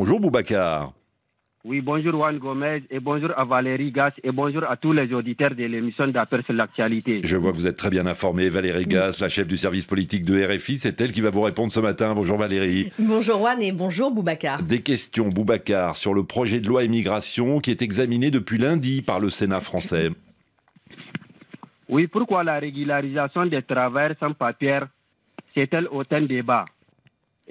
Bonjour Boubacar. Oui, bonjour Juan Gomez et bonjour à Valérie Gass et bonjour à tous les auditeurs de l'émission d'Appel sur l'actualité. Je vois que vous êtes très bien informé. Valérie Gass, la chef du service politique de RFI, c'est elle qui va vous répondre ce matin. Bonjour Valérie. Bonjour Juan et bonjour Boubacar. Des questions, Boubacar, sur le projet de loi immigration qui est examiné depuis lundi par le Sénat français. Oui, pourquoi la régularisation des travailleurs sans papier c'est-elle autant débat?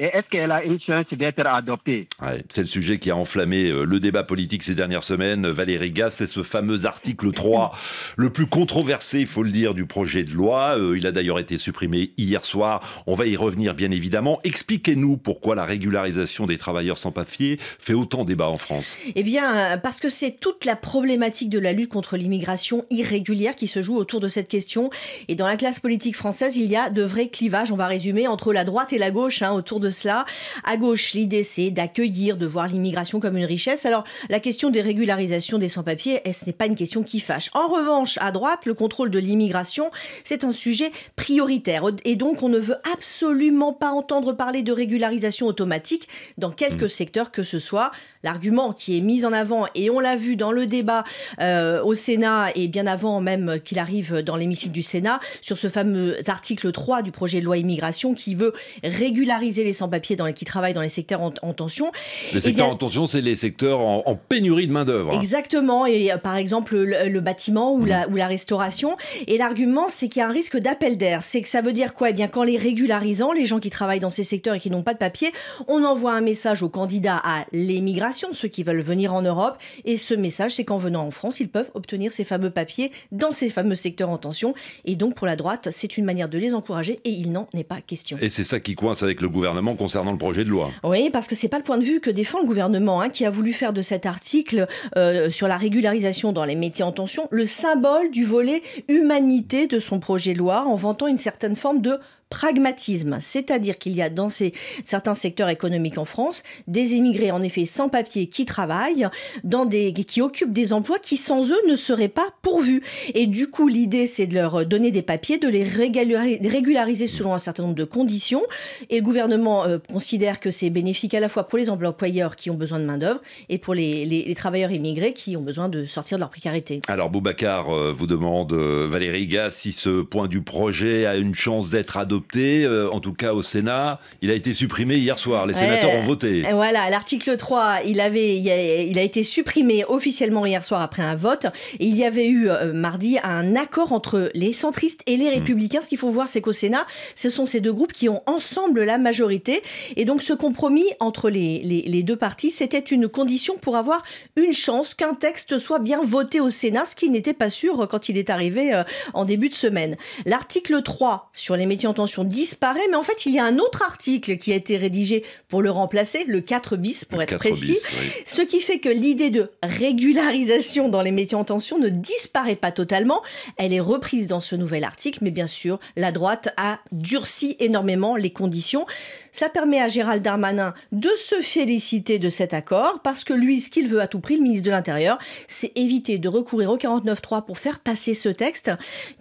Et est-ce qu'elle a une chance d'être adoptée? C'est le sujet qui a enflammé euh, le débat politique ces dernières semaines. Valérie Gass, c'est ce fameux article 3, le plus controversé, il faut le dire, du projet de loi. Euh, il a d'ailleurs été supprimé hier soir. On va y revenir, bien évidemment. Expliquez-nous pourquoi la régularisation des travailleurs sans papier fait autant débat en France. Eh bien, parce que c'est toute la problématique de la lutte contre l'immigration irrégulière qui se joue autour de cette question. Et dans la classe politique française, il y a de vrais clivages, on va résumer, entre la droite et la gauche hein, autour de cela. À gauche, l'idée, c'est d'accueillir, de voir l'immigration comme une richesse. Alors, la question des régularisations des sans-papiers, ce n'est pas une question qui fâche. En revanche, à droite, le contrôle de l'immigration, c'est un sujet prioritaire. Et donc, on ne veut absolument pas entendre parler de régularisation automatique dans quelques mmh. secteurs que ce soit. L'argument qui est mis en avant, et on l'a vu dans le débat euh, au Sénat et bien avant même qu'il arrive dans l'hémicycle du Sénat, sur ce fameux article 3 du projet de loi immigration qui veut régulariser les sans-papiers dans les, qui travaillent dans les secteurs en, tension. Les secteurs en tension, c'est les secteurs en, pénurie de main-d'œuvre. Exactement. Et euh, par exemple, le, bâtiment ou, la, mmh. ou la restauration. Et l'argument, c'est qu'il y a un risque d'appel d'air. C'est que ça veut dire quoi? Eh bien, qu'en les régularisant, les gens qui travaillent dans ces secteurs et qui n'ont pas de papier, on envoie un message aux candidats à l'émigration, ceux qui veulent venir en Europe. Et ce message, c'est qu'en venant en France, ils peuvent obtenir ces fameux papiers dans ces fameux secteurs en tension. Et donc, pour la droite, c'est une manière de les encourager et il n'en est pas question. Et c'est ça qui coince avec le gouvernement concernant le projet de loi. Oui, parce que c'est pas le point de vue que défend le gouvernement, hein, qui a voulu faire de cet article euh, sur la régularisation dans les métiers en tension le symbole du volet humanité de son projet de loi, en vantant une certaine forme de pragmatisme, c'est-à-dire qu'il y a dans ces, certains secteurs économiques en France des émigrés en effet sans papier qui travaillent, dans des, qui occupent des emplois qui sans eux ne seraient pas pourvus. Et du coup, l'idée c'est de leur donner des papiers, de les régulariser selon un certain nombre de conditions. Et le gouvernement euh, considère que c'est bénéfique à la fois pour les employeurs qui ont besoin de main d'œuvre et pour les, les, travailleurs immigrés qui ont besoin de sortir de leur précarité. Alors Boubacar euh, vous demande euh, Valérie Gas si ce point du projet a une chance d'être adopté euh, en tout cas au Sénat. Il a été supprimé hier soir. Les sénateurs ont voté. Voilà, l'article 3, il, avait, il a, été supprimé officiellement hier soir après un vote. Et il y avait eu euh, mardi un accord entre les centristes et les hmm. républicains. Ce qu'il faut voir, c'est qu'au Sénat, ce sont ces deux groupes qui ont ensemble la majorité. Et donc ce compromis entre les, les deux partis, c'était une condition pour avoir une chance qu'un texte soit bien voté au Sénat, ce qui n'était pas sûr quand il est arrivé euh, en début de semaine. L'article 3 sur les métiers en tension disparaît, mais en fait, il y a un autre article qui a été rédigé pour le remplacer, le 4 bis pour être précis, ce qui fait que l'idée de régularisation dans les métiers en tension ne disparaît pas totalement, elle est reprise dans ce nouvel article, mais bien sûr, la droite a durci énormément les conditions. Ça permet à Gérald Darmanin de se féliciter de cet accord, parce que lui, ce qu'il veut à tout prix, le ministre de l'Intérieur, c'est éviter de recourir au 49.3 pour faire passer ce texte,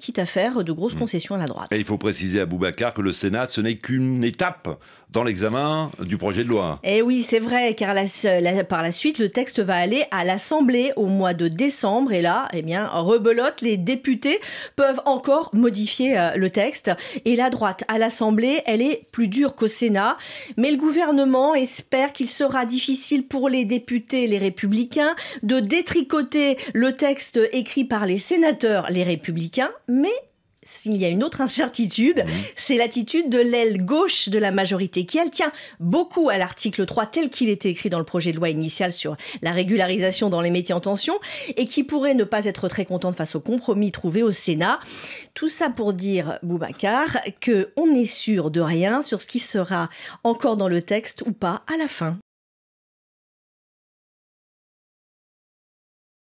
quitte à faire de grosses mmh. concessions à la droite. Et il faut préciser à Boubacar que le Sénat, ce n'est qu'une étape dans l'examen du projet de loi. Eh oui, c'est vrai, car par la suite, le texte va aller à l'Assemblée au mois de décembre. Et là, eh bien, rebelote, les députés peuvent encore modifier euh, le texte. Et la droite à l'Assemblée, elle est plus dure qu'au Sénat. Mais le gouvernement espère qu'il sera difficile pour les députés, les républicains, de détricoter le texte écrit par les sénateurs, les républicains. Mais s'il y a une autre incertitude, c'est l'attitude de l'aile gauche de la majorité, qui elle tient beaucoup à l'article 3 tel qu'il était écrit dans le projet de loi initial sur la régularisation dans les métiers en tension, et qui pourrait ne pas être très contente face au compromis trouvé au Sénat. Tout ça pour dire, Boubacar, que on est sûr de rien sur ce qui sera encore dans le texte ou pas à la fin.